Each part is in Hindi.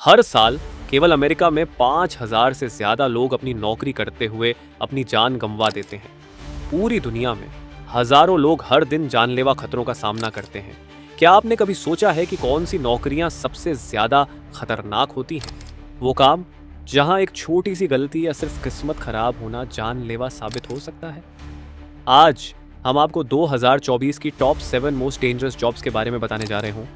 हर साल केवल अमेरिका में पाँच हज़ार से ज़्यादा लोग अपनी नौकरी करते हुए अपनी जान गंवा देते हैं। पूरी दुनिया में हज़ारों लोग हर दिन जानलेवा खतरों का सामना करते हैं। क्या आपने कभी सोचा है कि कौन सी नौकरियाँ सबसे ज़्यादा खतरनाक होती हैं? वो काम, जहाँ एक छोटी सी गलती या सिर्फ़ किस्मत खराब होना जानलेवा साबित हो सकता है? आज हम आपको 2024 की top seven most dangerous jobs के बारे में बताने जा रहे हूँ।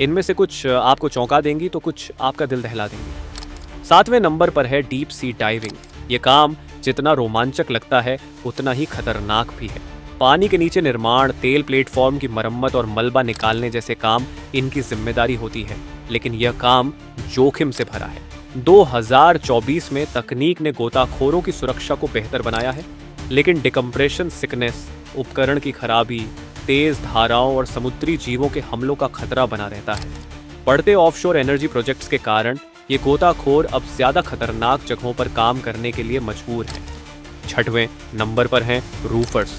इनमें से कुछ आपको चौंका देंगी तो कुछ आपका दिल दहला देंगी। सातवें नंबर पर है डीप सी डाइविंग। ये काम जितना रोमांचक लगता है, उतना ही खतरनाक भी है। पानी के नीचे निर्माण, तेल प्लेटफॉर्म की मरम्मत और मलबा निकालने जैसे काम इनकी ज़िम्मेदारी होती है, लेकिन यह काम जोखिम से भरा है। 2024 में तकनीक ने गोताखोरों की सुरक्षा को बेहतर बनाया है, लेकिन डिकम्प्रेशन, सिकनेस, उपकरण की खराबी तेज धाराओं और समुद्री जीवों के हमलों का खतरा बना रहता है। बढ़ते ऑफशोर एनर्जी प्रोजेक्ट्स के कारण ये गोताखोर अब ज़्यादा खतरनाक जगहों पर काम करने के लिए मजबूर हैं। छठवें नंबर पर हैं रूफर्स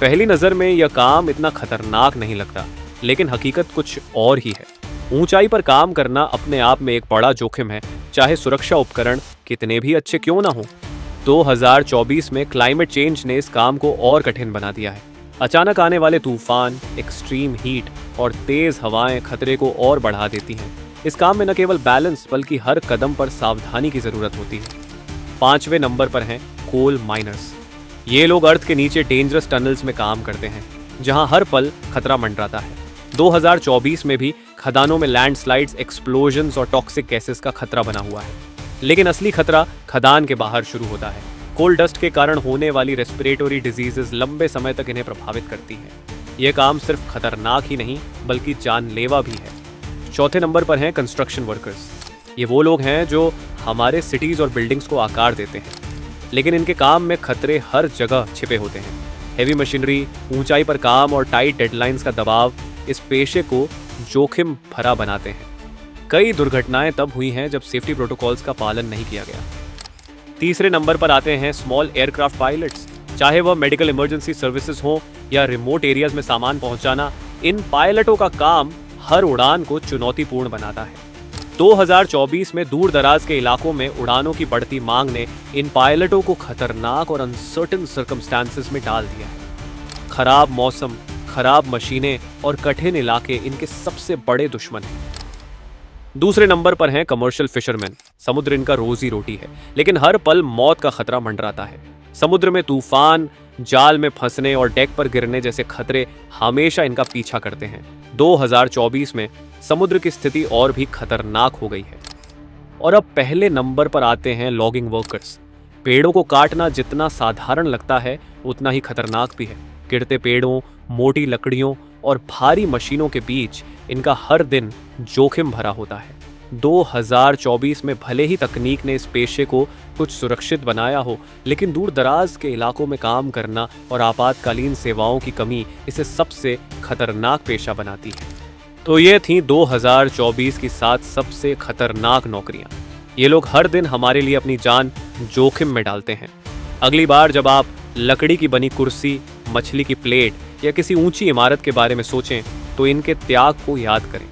पहली नज़र में यह काम इतना खतरनाक नहीं लगता, लेकिन हकीकत कुछ और ही है। ऊंचाई पर काम करना अपने आप में एक बड़ा जोखिम है, चाहे सुरक्षा उपकरण कितने भी अच्छे क्यों ना हो। 2024 में क्लाइमेट चेंज ने इस काम को और कठिन बना दिया है। अचानक आने वाले तूफ़ान एक्सट्रीम हीट और तेज हवाएँ खतरे को और बढ़ा देती हैं। इस काम में न केवल बैलेंस बल्कि हर कदम पर सावधानी की ज़रूरत होती है। पाँचवें नंबर पर हैं कोल माइनर्स ये लोग अर्थ के नीचे डेंजरस टनल्स में काम करते हैं, जहाँ हर पल खतरा मंडराता है। 2024 में भी खदानों में लैंडस्लाइड्स एक्सप्लोजन और टॉक्सिक गैसेस का खतरा बना हुआ है। लेकिन असली खतरा खदान के बाहर शुरू होता है। कोल्ड डस्ट के कारण होने वाली रेस्पिरेटरी डिजीजेस लंबे समय तक इन्हें प्रभावित करती हैं। ये काम सिर्फ़ खतरनाक ही नहीं, बल्कि जानलेवा भी है। चौथे नंबर पर हैं कंस्ट्रक्शन वर्कर्स ये वो लोग हैं जो हमारे सिटीज़ और बिल्डिंग्स को आकार देते हैं, लेकिन इनके काम में खतरे हर जगह छिपे होते हैं। हेवी मशीनरी ऊंचाई पर काम और टाइट डेडलाइंस का दबाव इस पेशे को जोखिम भरा बनाते हैं। कई दुर्घटनाएँ तब हुई हैं जब सेफ्टी प्रोटोकॉल्स का पालन नहीं किया गया। तीसरे नंबर पर आते हैं स्मॉल एयरक्राफ्ट पायलट्स चाहे वह मेडिकल इमरजेंसी सर्विसेज़ हो या रिमोट एरियाज़ में सामान पहुंचाना, इन पायलटों का काम हर उड़ान को चुनौतीपूर्ण बनाता है। 2024 में दूर दराज के इलाकों में उड़ानों की बढ़ती मांग ने इन पायलटों को खतरनाक और अनसर्टन सर्कमस्टांसेस में डाल दिया है। खराब मौसम, खराब मशीनें और कठिन इलाके इनके सबसे बड़े दुश्मन हैं। दूसरे नंबर पर हैं कमर्शियल फिशरमैन समुद्र इनका रोजी रोटी है, लेकिन हर पल मौत का खतरा मंडराता है। समुद्र में तूफ़ान, जाल में फंसने और डेक पर गिरने जैसे खतरे हमेशा इनका पीछा करते हैं। 2024 में समुद्र की स्थिति और भी खतरनाक हो गई है। और अब पहले नंबर पर आते हैं लॉगिंग वर्कर्स पेड़ों को काटना जितना साधारण लगता है, उतना ही खतरनाक भी है। गिरते पेड़ों, मोटी लकड़ियों और भारी मशीनों के बीच इनका हर दिन जोखिम भरा होता है। 2024 में भले ही तकनीक ने इस पेशे को कुछ सुरक्षित बनाया हो, लेकिन दूर दराज के इलाकों में काम करना और आपातकालीन सेवाओं की कमी इसे सबसे खतरनाक पेशा बनाती है। तो ये थी 2024 की सात सबसे खतरनाक नौकरियाँ। ये लोग हर दिन हमारे लिए अपनी जान जोखिम में डालते हैं। अगली बार जब आप लकड़ी की बनी कुर्सी, मछली की प्लेट या किसी ऊँची इमारत के बारे में सोचें तो इनके त्याग को याद करें।